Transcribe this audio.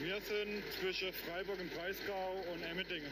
Wir sind zwischen Freiburg im Breisgau und Emmendingen.